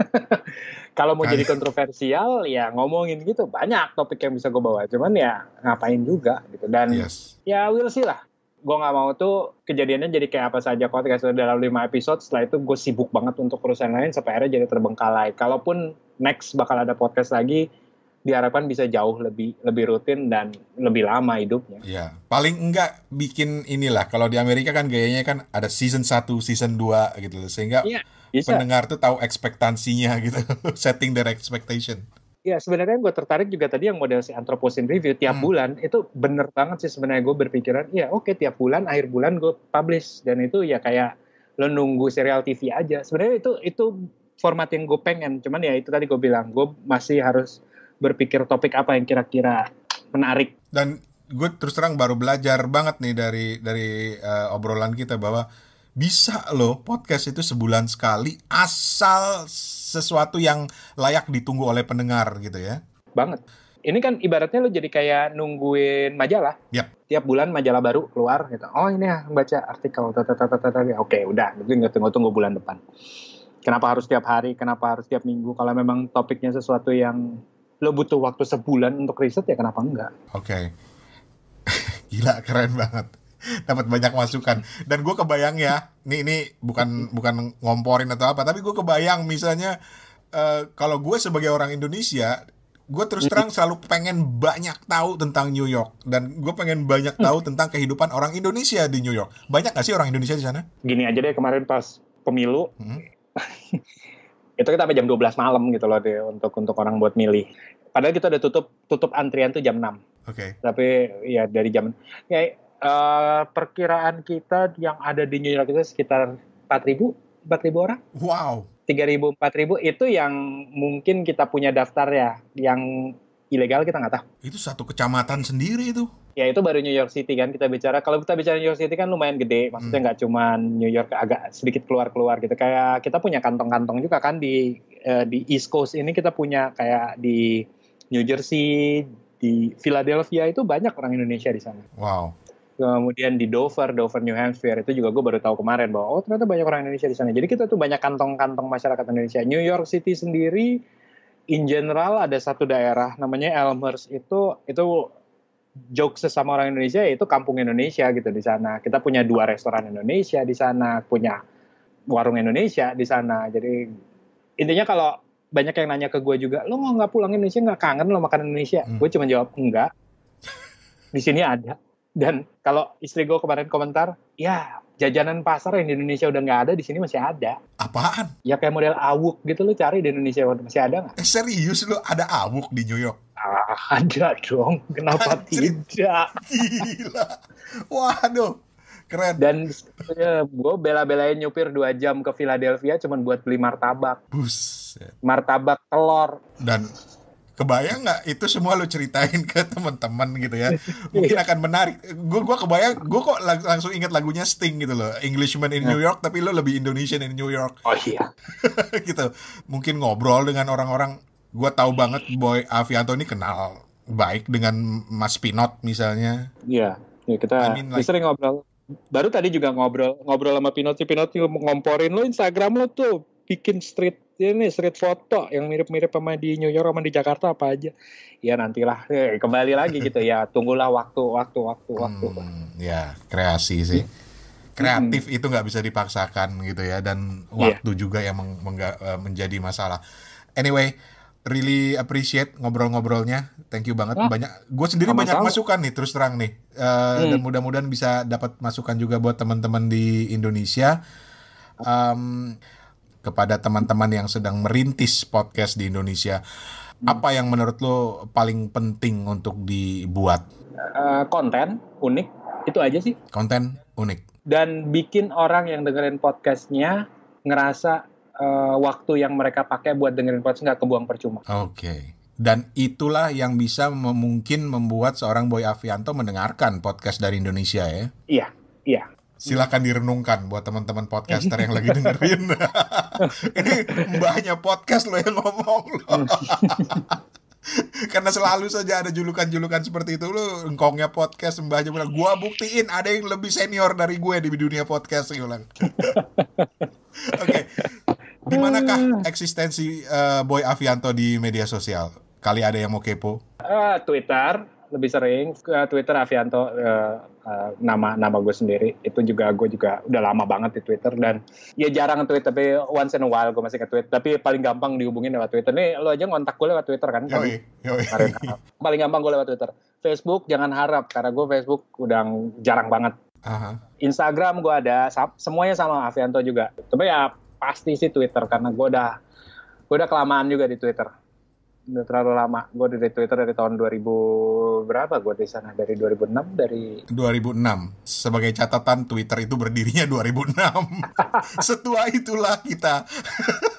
Kalau mau jadi kontroversial ya ngomongin gitu banyak topik yang bisa gue bawa. Cuman ya ngapain juga gitu. Dan Yes. ya we'll see lah. Gue nggak mau tuh kejadiannya jadi kayak apa saja podcast dalam lima episode. Setelah itu gue sibuk banget untuk urusan lain sampai akhirnya jadi terbengkalai. Kalaupun next bakal ada podcast lagi, diharapkan bisa jauh lebih lebih rutin dan lebih lama hidupnya. Ya, paling enggak bikin inilah. Kalau di Amerika kan gayanya kan ada season 1, season 2 gitu loh. Sehingga Iya, Bisa. pendengar tuh tahu ekspektasinya gitu. Setting their expectation. Ya sebenarnya gue tertarik juga tadi yang model si Anthropocene Review tiap Hmm. bulan itu bener banget sih sebenarnya gue berpikiran ya oke tiap bulan akhir bulan gue publish dan itu ya kayak lo nunggu serial TV aja sebenarnya itu itu format yang gue pengen cuman ya itu tadi gue bilang gue masih harus berpikir topik apa yang kira-kira menarik? Dan gue terus terang baru belajar banget nih dari dari eh, obrolan kita bahwa bisa loh podcast itu sebulan sekali asal sesuatu yang layak ditunggu oleh pendengar gitu ya. banget. Ini kan ibaratnya lo jadi kayak nungguin majalah. Yap. tiap bulan majalah baru keluar gitu. Oh ini ya baca artikel tata, tata, tata, oke udah. Mungkin tunggu tunggu bulan depan. Kenapa harus tiap hari? Kenapa harus tiap minggu? Kalau memang topiknya sesuatu yang lo butuh waktu sebulan untuk riset ya kenapa enggak Oke. Gila keren banget. Dapat banyak masukan. Dan gue kebayang ya, ini ini bukan bukan ngomporin atau apa, tapi gue kebayang misalnya eh, kalau gue sebagai orang Indonesia, gue terus terang selalu pengen banyak tahu tentang New York dan gue pengen banyak tahu tentang kehidupan orang Indonesia di New York. Banyak gak sih orang Indonesia di sana? gini aja deh kemarin pas pemilu Hmm. itu kita sampai jam 12 malam gitu loh deh untuk untuk orang buat milih padahal kita udah tutup tutup antrian tuh jam 6 Oke. tapi ya dari jam ya eh, perkiraan kita yang ada di New York itu sekitar 4.000 4.000 orang Wow. 3.000 4.000 itu yang mungkin kita punya daftar ya yang ilegal kita nggak tahu Itu satu kecamatan sendiri itu. Ya itu baru New York City kan kita bicara kalau kita bicara New York City kan lumayan gede maksudnya nggak cuman New York agak sedikit keluar keluar gitu kayak kita punya kantong-kantong juga kan di eh, di East Coast ini kita punya kayak di New Jersey di Philadelphia itu banyak orang Indonesia di sana Wow. kemudian di Dover, Dover New Hampshire itu juga gue baru tahu kemarin bahwa oh ternyata banyak orang Indonesia di sana. Jadi kita tuh banyak kantong-kantong masyarakat Indonesia. New York City sendiri in general ada satu daerah namanya Elmhurst itu itu joke sesama orang Indonesia itu kampung Indonesia gitu di sana. Kita punya dua restoran Indonesia di sana, punya warung Indonesia di sana. Jadi intinya kalau banyak yang nanya ke gue juga, lo nggak pulang Indonesia nggak kangen lo makan Indonesia? Hmm. Gue cuma jawab enggak. Di sini ada. Dan kalau istri gue kemarin komentar, ya jajanan pasar yang di Indonesia udah nggak ada, di sini masih ada. Apaan? Ya kayak model awuk gitu lo cari di Indonesia masih ada nggak? Eh, serius lu ada awuk di New York? Ah, ada dong. Kenapa Anjir. tidak? Gila. Waduh. Keren. Dan ya, gue bela-belain nyupir dua jam ke Philadelphia cuman buat beli martabak. Buset. Martabak telur. Dan kebayang nggak? Itu semua lu ceritain ke teman-teman gitu ya. Mungkin akan menarik. Gue gua kebayang gue kok lang- langsung ingat lagunya Sting gitu loh. Englishman in New York tapi lu lebih Indonesian in New York. Oh iya. gitu. Mungkin ngobrol dengan orang-orang. Gue tahu banget Boy Avianto ini kenal baik dengan Mas Pinot misalnya. Iya. Ya, kita I mean, like- sering ngobrol. Baru tadi juga ngobrol ngobrol sama Pinot si Pinot ngomporin lo Instagram lo tuh bikin street ini street foto yang mirip-mirip sama di New York sama di Jakarta apa aja. Ya nantilah Eh, kembali lagi gitu ya. Tunggulah waktu waktu waktu waktu. Hmm, ya kreasi sih kreatif itu nggak bisa dipaksakan gitu ya dan Iya. waktu juga yang meng- mengga- eh, menjadi masalah. Anyway, really appreciate ngobrol-ngobrolnya. Thank you banget. Ah, banyak gue sendiri banyak sama-sama. masukan nih terus terang nih. Eh, Hmm. Dan mudah-mudahan bisa dapat masukan juga buat teman-teman di Indonesia. Em, kepada teman-teman yang sedang merintis podcast di Indonesia, Hmm. apa yang menurut lo paling penting untuk dibuat Eh, konten unik itu aja sih konten unik? dan bikin orang yang dengerin podcastnya ngerasa eh, waktu yang mereka pakai buat dengerin podcast nggak kebuang percuma. Oke. Dan itulah yang bisa mem- mungkin membuat seorang Boy Avianto mendengarkan podcast dari Indonesia ya. Iya, iya. Silakan direnungkan buat teman-teman podcaster yang lagi dengerin. Ini mbahnya podcast lo yang ngomong lo. Karena selalu saja ada julukan-julukan seperti itu lo engkongnya podcast mbahnya bilang gua buktiin ada yang lebih senior dari gue di dunia podcast bilang. Oke. Di manakah eksistensi eh, Boy Avianto di media sosial? Kali ada yang mau kepo? Eh, Twitter lebih sering ke Twitter Avianto eh, eh, nama nama gue sendiri. Itu juga gue juga udah lama banget di Twitter dan ya jarang tweet tapi once in a while gue masih ke tweet. Tapi paling gampang dihubungin lewat Twitter. Nih lo aja ngontak gue lewat Twitter kan? Yoi, yoi. paling gampang gue lewat Twitter. Facebook jangan harap karena gue Facebook udah jarang banget. Aha. Instagram gue ada semuanya sama Avianto juga. Tapi ya pasti sih Twitter karena gue udah gue udah kelamaan juga di Twitter udah terlalu lama gue di Twitter dari tahun 2000 berapa gue di sana dari 2006 dari 2006. Sebagai catatan Twitter itu berdirinya 2006. Setua itulah kita.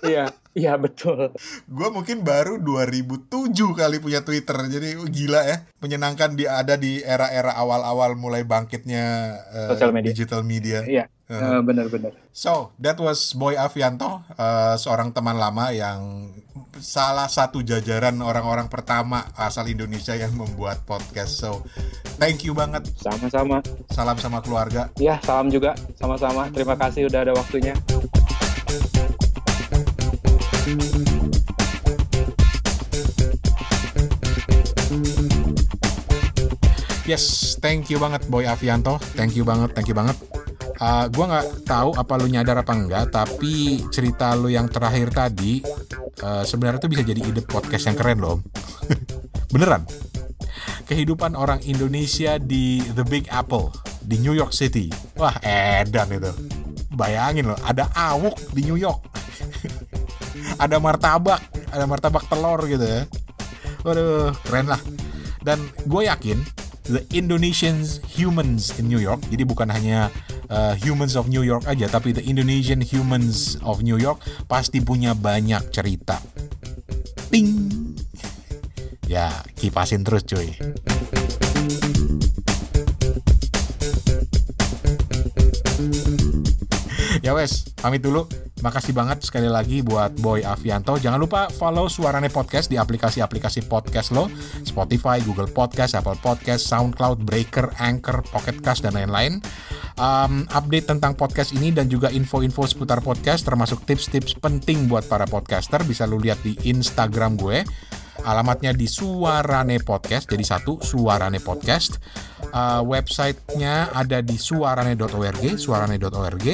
iya iya betul Gue mungkin baru 2007 kali punya Twitter. Jadi gila ya. Menyenangkan dia ada di era-era awal-awal mulai bangkitnya Sosial media. digital media. iya Uh, eh, bener-bener So, that was Boy Avianto, eh, seorang teman lama yang salah satu jajaran orang-orang pertama asal Indonesia yang membuat podcast. So, thank you banget. sama-sama Salam sama keluarga. ya salam juga sama-sama terima kasih udah ada waktunya Yes, thank you banget Boy Avianto. Thank you banget, thank you banget. Uh, gua nggak tahu apa lu nyadar apa enggak, tapi cerita lu yang terakhir tadi uh, sebenarnya tuh bisa jadi ide podcast yang keren loh. Beneran. Kehidupan orang Indonesia di The Big Apple di New York City. Wah, edan itu. Bayangin loh, ada awuk di New York. ada martabak, ada martabak telur gitu ya. Waduh, keren lah. Dan gue yakin the Indonesians humans in New York, jadi bukan hanya uh, humans of New York aja, tapi the Indonesian humans of New York pasti punya banyak cerita. Ting. Ya, kipasin terus cuy. Ya wes, pamit dulu. Makasih banget sekali lagi buat Boy Avianto. Jangan lupa follow Suarane Podcast di aplikasi-aplikasi podcast lo. Spotify, Google Podcast, Apple Podcast, SoundCloud, Breaker, Anchor, Pocket Cast, dan lain-lain. Um, update tentang podcast ini dan juga info-info seputar podcast termasuk tips-tips penting buat para podcaster bisa lu lihat di Instagram gue. Alamatnya di Suarane Podcast, jadi satu Suarane Podcast. Uh, websitenya ada di suarane.org, suarane.org.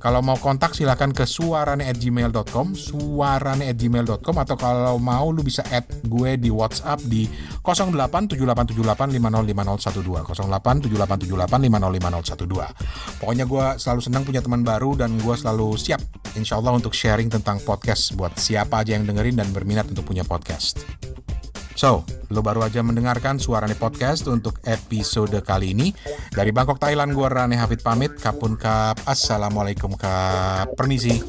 Kalau mau kontak silakan ke suarane@gmail.com, suarane@gmail.com atau kalau mau lu bisa add gue di WhatsApp di 087878505012, 087878505012. Pokoknya gue selalu senang punya teman baru dan gue selalu siap insya Allah untuk sharing tentang podcast buat siapa aja yang dengerin dan berminat untuk punya podcast. So, lo baru aja mendengarkan Suarane Podcast untuk episode kali ini. Dari Bangkok, Thailand, gue Rane Hafid pamit. Kapun kap. Assalamualaikum kap. Permisi.